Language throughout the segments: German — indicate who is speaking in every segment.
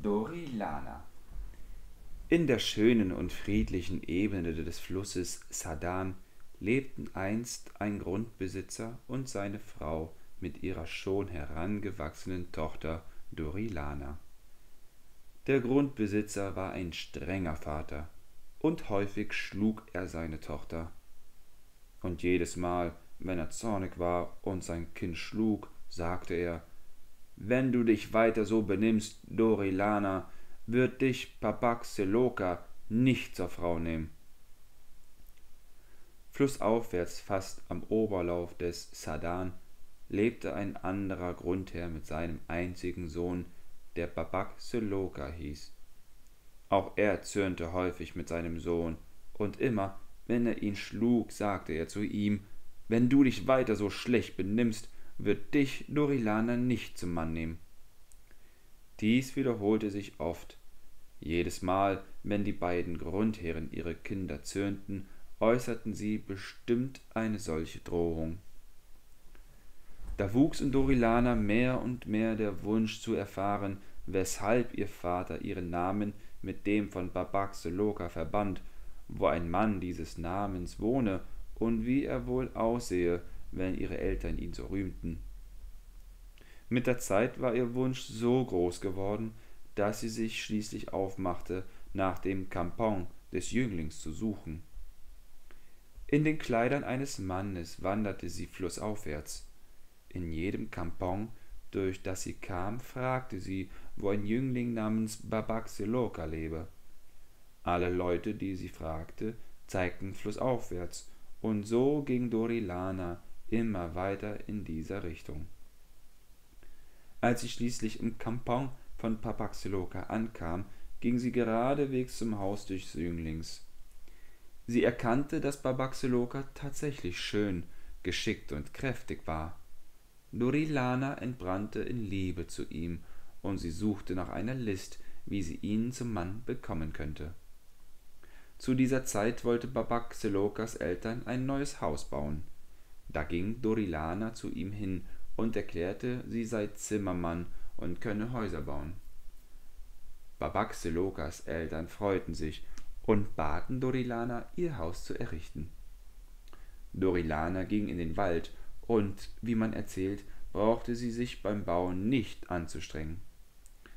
Speaker 1: Dorilana
Speaker 2: In der schönen und friedlichen Ebene des Flusses Sadan lebten einst ein Grundbesitzer und seine Frau mit ihrer schon herangewachsenen Tochter Dorilana. Der Grundbesitzer war ein strenger Vater, und häufig schlug er seine Tochter. Und jedes Mal, wenn er zornig war und sein Kind schlug, sagte er Wenn du dich weiter so benimmst, Dorilana, wird dich Papaxeloka nicht zur Frau nehmen. Flussaufwärts, fast am Oberlauf des Sadan, lebte ein anderer Grundherr mit seinem einzigen Sohn, der Babak Seloka hieß. Auch er zürnte häufig mit seinem Sohn, und immer, wenn er ihn schlug, sagte er zu ihm, wenn du dich weiter so schlecht benimmst, wird dich Dorilana nicht zum Mann nehmen. Dies wiederholte sich oft. Jedes Mal, wenn die beiden Grundherren ihre Kinder zürnten, äußerten sie bestimmt eine solche Drohung. Da wuchs in Dorilana mehr und mehr der Wunsch zu erfahren, weshalb ihr Vater ihren Namen mit dem von Babaxeloka verband, wo ein Mann dieses Namens wohne und wie er wohl aussehe, wenn ihre Eltern ihn so rühmten. Mit der Zeit war ihr Wunsch so groß geworden, dass sie sich schließlich aufmachte, nach dem Kampon des Jünglings zu suchen. In den Kleidern eines Mannes wanderte sie flussaufwärts. In jedem Kampon, durch das sie kam, fragte sie, wo ein Jüngling namens Babaxeloka lebe. Alle Leute, die sie fragte, zeigten flussaufwärts, und so ging Dorilana immer weiter in dieser Richtung. Als sie schließlich im Kampon von Papaxeloka ankam, ging sie geradewegs zum Haus des Jünglings. Sie erkannte, dass Babaxeloka tatsächlich schön, geschickt und kräftig war. Dorilana entbrannte in Liebe zu ihm, und sie suchte nach einer List, wie sie ihn zum Mann bekommen könnte. Zu dieser Zeit wollte Babaxelokas Eltern ein neues Haus bauen. Da ging Dorilana zu ihm hin und erklärte, sie sei Zimmermann und könne Häuser bauen. Babaxelokas Eltern freuten sich und baten Dorilana, ihr Haus zu errichten. Dorilana ging in den Wald, und, wie man erzählt, brauchte sie sich beim Bauen nicht anzustrengen.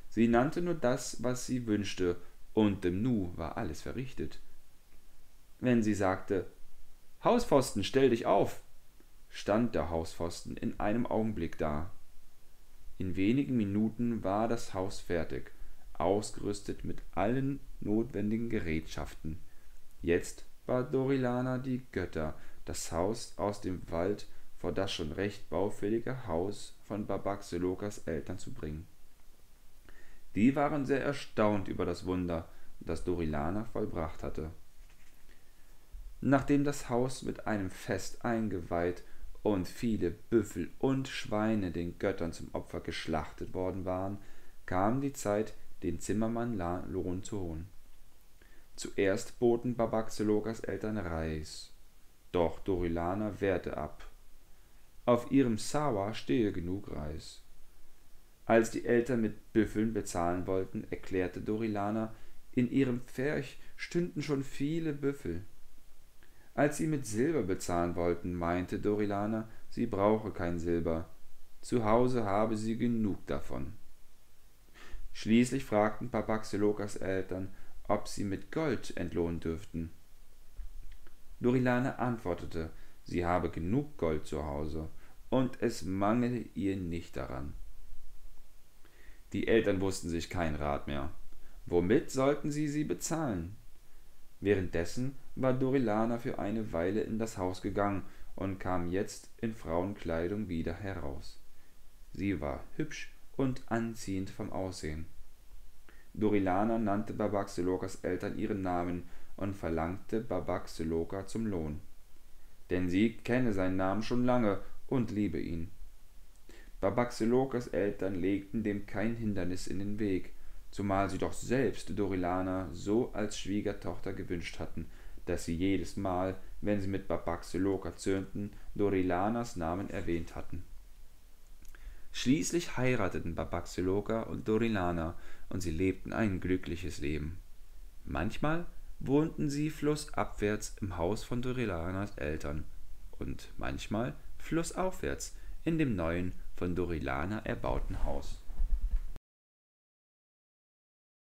Speaker 2: Sie nannte nur das, was sie wünschte, und im Nu war alles verrichtet. Wenn sie sagte Hauspfosten, stell dich auf, stand der Hauspfosten in einem Augenblick da. In wenigen Minuten war das Haus fertig, ausgerüstet mit allen notwendigen Gerätschaften. Jetzt bat Dorilana die Götter, das Haus aus dem Wald vor das schon recht baufällige Haus von Babaxelokas Eltern zu bringen. Die waren sehr erstaunt über das Wunder, das Dorilana vollbracht hatte. Nachdem das Haus mit einem Fest eingeweiht und viele Büffel und Schweine den Göttern zum Opfer geschlachtet worden waren, kam die Zeit, den Zimmermann Lohn zu holen. Zuerst boten Babaxelokas Eltern Reis, doch Dorilana wehrte ab. Auf ihrem Sawa stehe genug Reis. Als die Eltern mit Büffeln bezahlen wollten, erklärte Dorilana, in ihrem Pferch stünden schon viele Büffel. Als sie mit Silber bezahlen wollten, meinte Dorilana, sie brauche kein Silber. Zu Hause habe sie genug davon. Schließlich fragten Papaxelokas Eltern, ob sie mit Gold entlohnen dürften. Dorilane antwortete, sie habe genug Gold zu Hause und es mangele ihr nicht daran. Die Eltern wussten sich kein Rat mehr. Womit sollten sie sie bezahlen? Währenddessen war Dorilana für eine Weile in das Haus gegangen und kam jetzt in Frauenkleidung wieder heraus. Sie war hübsch und anziehend vom Aussehen. Dorilana nannte Babaxelokas Eltern ihren Namen und verlangte Babaxeloka zum Lohn. Denn sie kenne seinen Namen schon lange und liebe ihn. Babaxelokas Eltern legten dem kein Hindernis in den Weg, zumal sie doch selbst Dorilana so als Schwiegertochter gewünscht hatten, dass sie jedes Mal, wenn sie mit Babaxeloka zürnten, Dorilanas Namen erwähnt hatten. Schließlich heirateten Babaxyloka und Dorilana und sie lebten ein glückliches Leben. Manchmal wohnten sie flussabwärts im Haus von Dorilanas Eltern und manchmal flussaufwärts in dem neuen, von Dorilana erbauten Haus